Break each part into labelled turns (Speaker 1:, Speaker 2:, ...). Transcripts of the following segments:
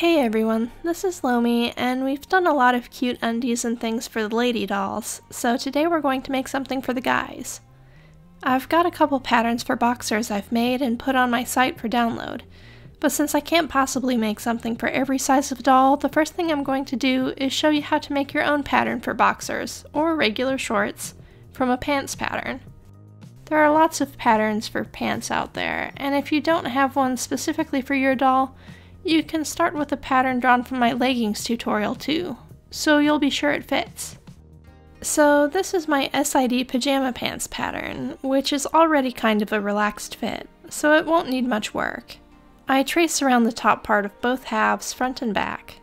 Speaker 1: Hey everyone, this is Lomi, and we've done a lot of cute undies and things for the lady dolls, so today we're going to make something for the guys. I've got a couple patterns for boxers I've made and put on my site for download, but since I can't possibly make something for every size of doll, the first thing I'm going to do is show you how to make your own pattern for boxers, or regular shorts, from a pants pattern. There are lots of patterns for pants out there, and if you don't have one specifically for your doll, you can start with a pattern drawn from my leggings tutorial too, so you'll be sure it fits. So this is my SID pajama pants pattern, which is already kind of a relaxed fit, so it won't need much work. I trace around the top part of both halves, front and back.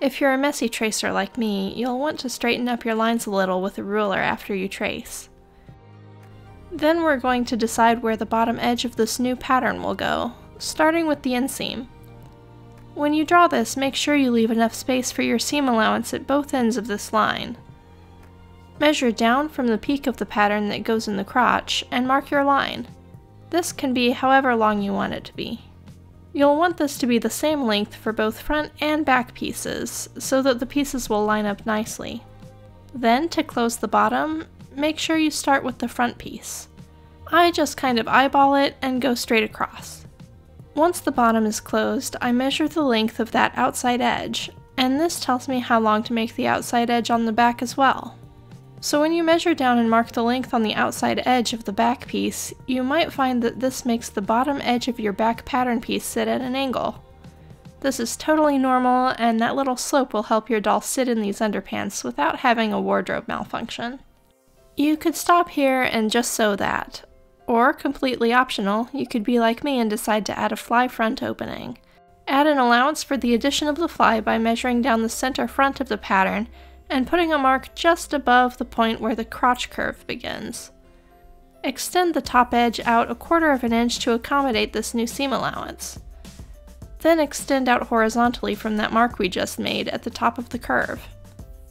Speaker 1: If you're a messy tracer like me, you'll want to straighten up your lines a little with a ruler after you trace. Then we're going to decide where the bottom edge of this new pattern will go, starting with the inseam. When you draw this, make sure you leave enough space for your seam allowance at both ends of this line. Measure down from the peak of the pattern that goes in the crotch and mark your line. This can be however long you want it to be. You'll want this to be the same length for both front and back pieces, so that the pieces will line up nicely. Then, to close the bottom, make sure you start with the front piece. I just kind of eyeball it and go straight across. Once the bottom is closed, I measure the length of that outside edge, and this tells me how long to make the outside edge on the back as well. So when you measure down and mark the length on the outside edge of the back piece, you might find that this makes the bottom edge of your back pattern piece sit at an angle. This is totally normal, and that little slope will help your doll sit in these underpants without having a wardrobe malfunction. You could stop here and just sew that, or, completely optional, you could be like me and decide to add a fly front opening. Add an allowance for the addition of the fly by measuring down the center front of the pattern and putting a mark just above the point where the crotch curve begins. Extend the top edge out a quarter of an inch to accommodate this new seam allowance. Then extend out horizontally from that mark we just made at the top of the curve.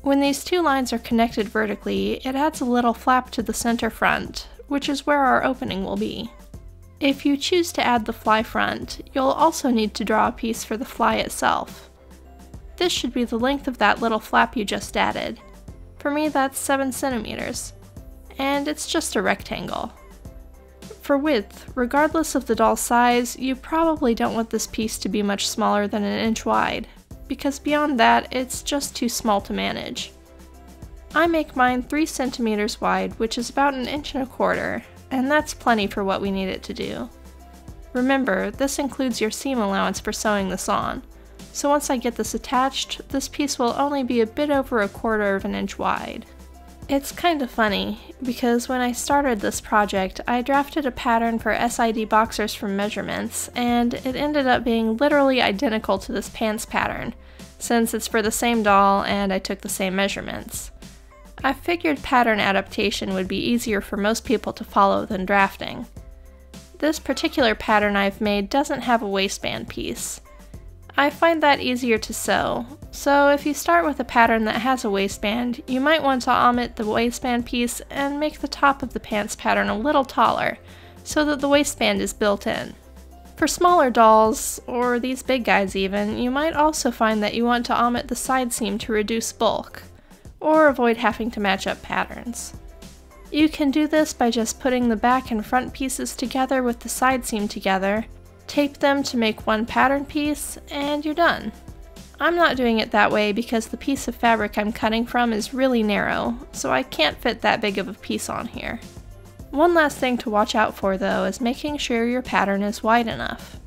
Speaker 1: When these two lines are connected vertically, it adds a little flap to the center front, which is where our opening will be. If you choose to add the fly front, you'll also need to draw a piece for the fly itself. This should be the length of that little flap you just added. For me that's 7 centimeters, and it's just a rectangle. For width, regardless of the doll's size, you probably don't want this piece to be much smaller than an inch wide, because beyond that, it's just too small to manage. I make mine 3 centimeters wide, which is about an inch and a quarter, and that's plenty for what we need it to do. Remember, this includes your seam allowance for sewing this on, so once I get this attached, this piece will only be a bit over a quarter of an inch wide. It's kind of funny, because when I started this project, I drafted a pattern for SID boxers from measurements, and it ended up being literally identical to this pants pattern, since it's for the same doll and I took the same measurements. I figured pattern adaptation would be easier for most people to follow than drafting. This particular pattern I've made doesn't have a waistband piece. I find that easier to sew, so if you start with a pattern that has a waistband, you might want to omit the waistband piece and make the top of the pants pattern a little taller, so that the waistband is built in. For smaller dolls, or these big guys even, you might also find that you want to omit the side seam to reduce bulk or avoid having to match up patterns. You can do this by just putting the back and front pieces together with the side seam together, tape them to make one pattern piece, and you're done. I'm not doing it that way because the piece of fabric I'm cutting from is really narrow, so I can't fit that big of a piece on here. One last thing to watch out for though is making sure your pattern is wide enough.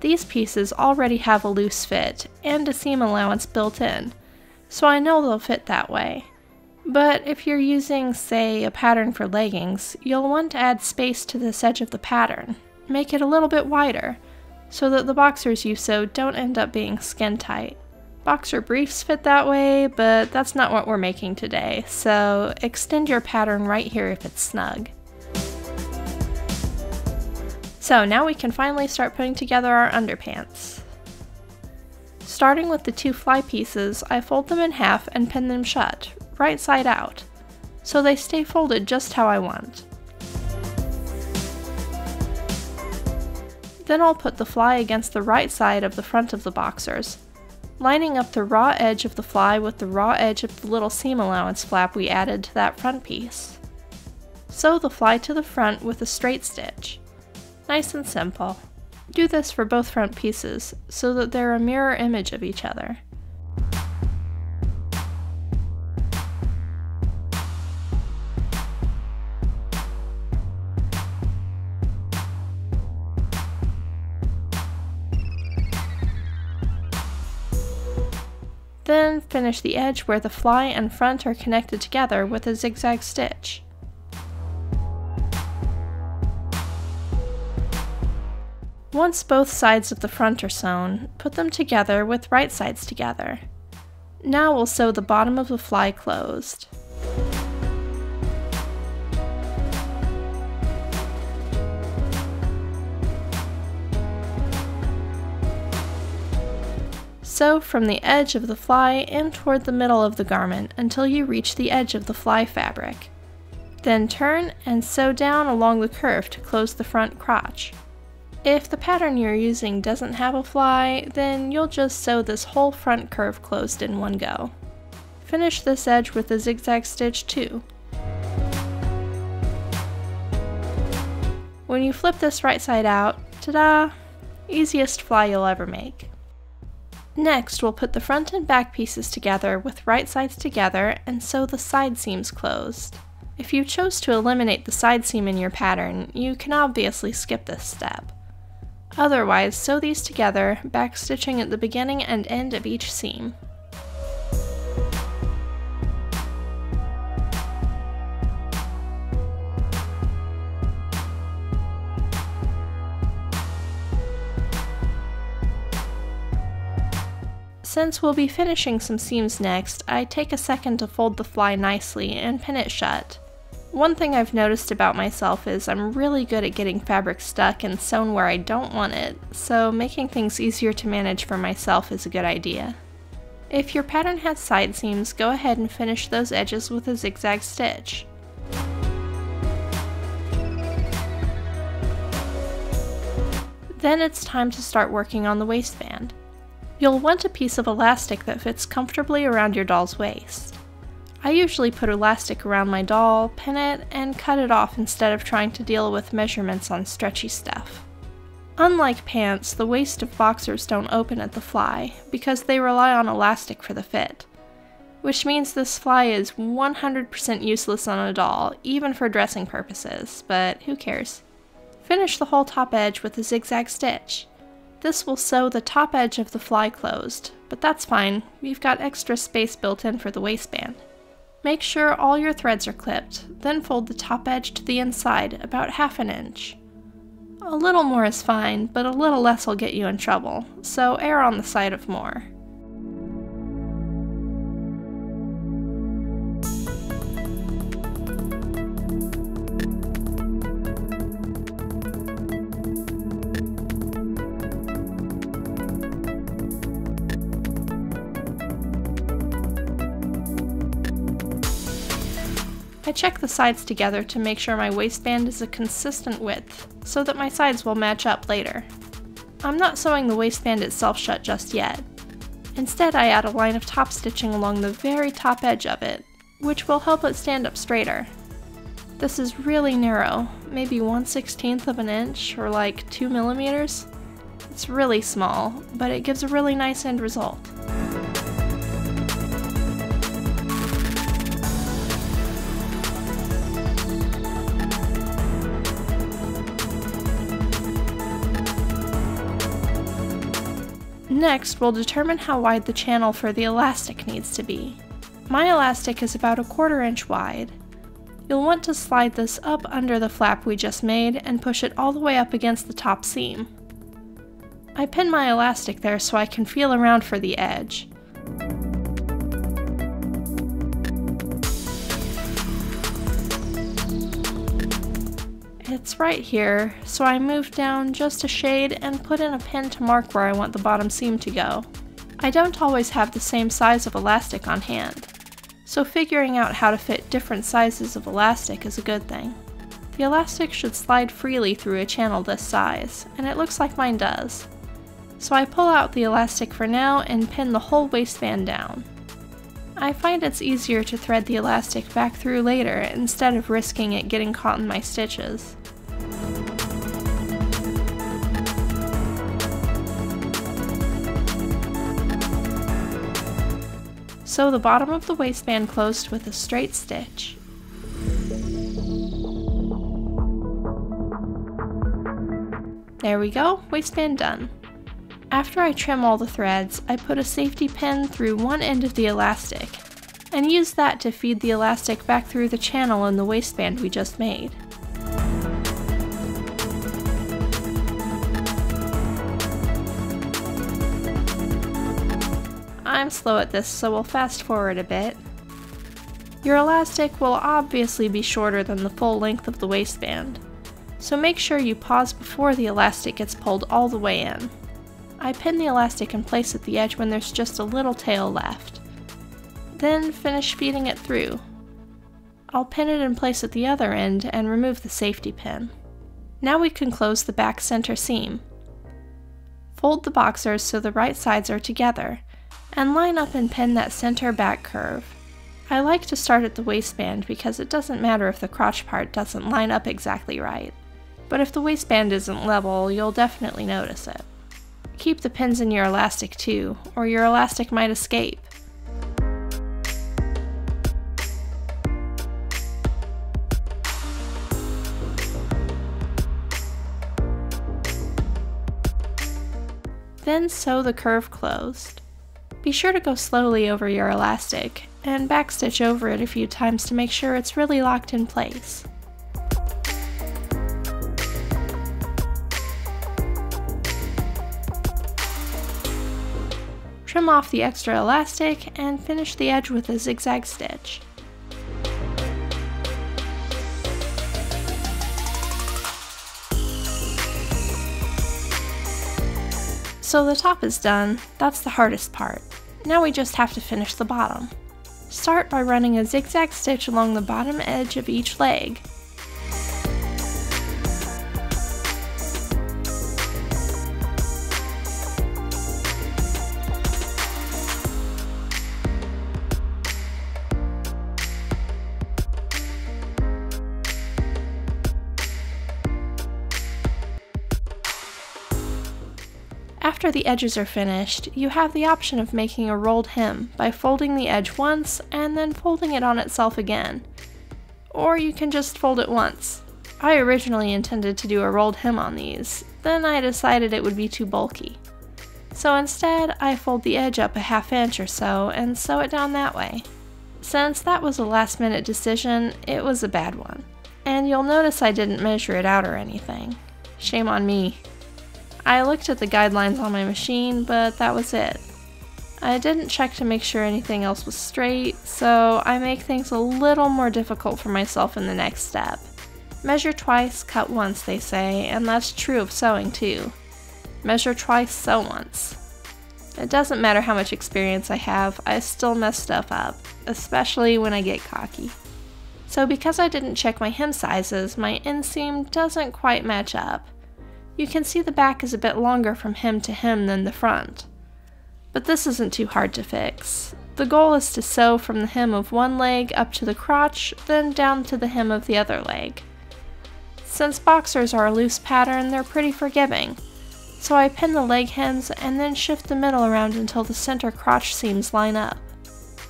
Speaker 1: These pieces already have a loose fit and a seam allowance built in, so I know they'll fit that way. But if you're using, say, a pattern for leggings, you'll want to add space to this edge of the pattern. Make it a little bit wider, so that the boxers you sew don't end up being skin tight. Boxer briefs fit that way, but that's not what we're making today, so extend your pattern right here if it's snug. So now we can finally start putting together our underpants. Starting with the two fly pieces, I fold them in half and pin them shut, right side out, so they stay folded just how I want. Then I'll put the fly against the right side of the front of the boxers, lining up the raw edge of the fly with the raw edge of the little seam allowance flap we added to that front piece. Sew the fly to the front with a straight stitch. Nice and simple. Do this for both front pieces so that they're a mirror image of each other. Then finish the edge where the fly and front are connected together with a zigzag stitch. Once both sides of the front are sewn, put them together with right sides together. Now we'll sew the bottom of the fly closed. Sew from the edge of the fly and toward the middle of the garment until you reach the edge of the fly fabric. Then turn and sew down along the curve to close the front crotch. If the pattern you're using doesn't have a fly, then you'll just sew this whole front curve closed in one go. Finish this edge with a zigzag stitch too. When you flip this right side out, ta-da! Easiest fly you'll ever make. Next, we'll put the front and back pieces together with right sides together and sew the side seams closed. If you chose to eliminate the side seam in your pattern, you can obviously skip this step. Otherwise, sew these together, backstitching at the beginning and end of each seam. Since we'll be finishing some seams next, I take a second to fold the fly nicely and pin it shut. One thing I've noticed about myself is I'm really good at getting fabric stuck and sewn where I don't want it, so making things easier to manage for myself is a good idea. If your pattern has side seams, go ahead and finish those edges with a zigzag stitch. Then it's time to start working on the waistband. You'll want a piece of elastic that fits comfortably around your doll's waist. I usually put elastic around my doll, pin it, and cut it off instead of trying to deal with measurements on stretchy stuff. Unlike pants, the waist of boxers don't open at the fly, because they rely on elastic for the fit. Which means this fly is 100% useless on a doll, even for dressing purposes, but who cares. Finish the whole top edge with a zigzag stitch. This will sew the top edge of the fly closed, but that's fine, we've got extra space built in for the waistband. Make sure all your threads are clipped, then fold the top edge to the inside about half an inch. A little more is fine, but a little less will get you in trouble, so err on the side of more. I check the sides together to make sure my waistband is a consistent width, so that my sides will match up later. I'm not sewing the waistband itself shut just yet. Instead, I add a line of top stitching along the very top edge of it, which will help it stand up straighter. This is really narrow, maybe 1 16th of an inch or like 2 millimeters. It's really small, but it gives a really nice end result. Next, we'll determine how wide the channel for the elastic needs to be. My elastic is about a quarter inch wide. You'll want to slide this up under the flap we just made and push it all the way up against the top seam. I pin my elastic there so I can feel around for the edge. It's right here, so I move down just a shade and put in a pin to mark where I want the bottom seam to go. I don't always have the same size of elastic on hand, so figuring out how to fit different sizes of elastic is a good thing. The elastic should slide freely through a channel this size, and it looks like mine does. So I pull out the elastic for now and pin the whole waistband down. I find it's easier to thread the elastic back through later instead of risking it getting caught in my stitches. Sew the bottom of the waistband closed with a straight stitch. There we go, waistband done. After I trim all the threads, I put a safety pin through one end of the elastic, and use that to feed the elastic back through the channel in the waistband we just made. I'm slow at this, so we'll fast forward a bit. Your elastic will obviously be shorter than the full length of the waistband, so make sure you pause before the elastic gets pulled all the way in. I pin the elastic in place at the edge when there's just a little tail left. Then finish feeding it through. I'll pin it in place at the other end and remove the safety pin. Now we can close the back center seam. Fold the boxers so the right sides are together and line up and pin that center back curve. I like to start at the waistband because it doesn't matter if the crotch part doesn't line up exactly right. But if the waistband isn't level, you'll definitely notice it. Keep the pins in your elastic too, or your elastic might escape. Then sew the curve closed. Be sure to go slowly over your elastic, and backstitch over it a few times to make sure it's really locked in place. Trim off the extra elastic and finish the edge with a zigzag stitch. So the top is done, that's the hardest part. Now we just have to finish the bottom. Start by running a zigzag stitch along the bottom edge of each leg. After the edges are finished, you have the option of making a rolled hem by folding the edge once and then folding it on itself again. Or you can just fold it once. I originally intended to do a rolled hem on these, then I decided it would be too bulky. So instead, I fold the edge up a half inch or so and sew it down that way. Since that was a last minute decision, it was a bad one. And you'll notice I didn't measure it out or anything. Shame on me. I looked at the guidelines on my machine, but that was it. I didn't check to make sure anything else was straight, so I make things a little more difficult for myself in the next step. Measure twice, cut once, they say, and that's true of sewing too. Measure twice, sew once. It doesn't matter how much experience I have, I still mess stuff up, especially when I get cocky. So because I didn't check my hem sizes, my inseam doesn't quite match up. You can see the back is a bit longer from hem to hem than the front. But this isn't too hard to fix. The goal is to sew from the hem of one leg up to the crotch, then down to the hem of the other leg. Since boxers are a loose pattern, they're pretty forgiving. So I pin the leg hems and then shift the middle around until the center crotch seams line up.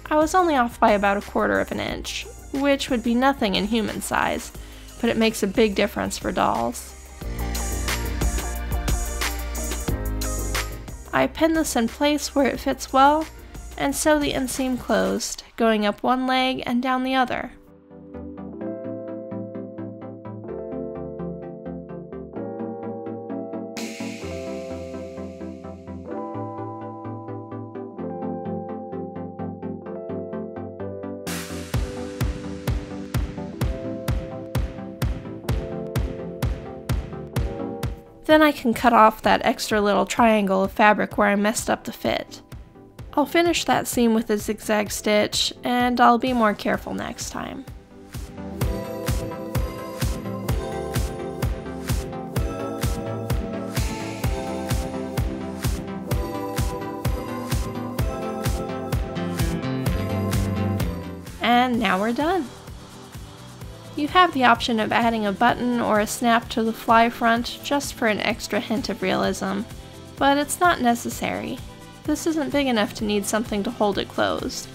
Speaker 1: I was only off by about a quarter of an inch, which would be nothing in human size, but it makes a big difference for dolls. I pin this in place where it fits well and sew the inseam closed, going up one leg and down the other. Then I can cut off that extra little triangle of fabric where I messed up the fit. I'll finish that seam with a zigzag stitch, and I'll be more careful next time. And now we're done. You have the option of adding a button or a snap to the fly front just for an extra hint of realism, but it's not necessary. This isn't big enough to need something to hold it closed.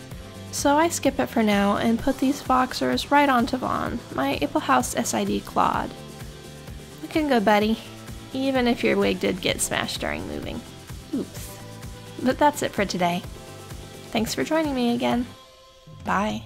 Speaker 1: So I skip it for now and put these boxers right onto Vaughn, my House SID Claude. Looking good, buddy. Even if your wig did get smashed during moving. Oops. But that's it for today. Thanks for joining me again. Bye.